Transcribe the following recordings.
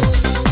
follow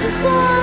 to someone